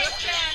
Good job.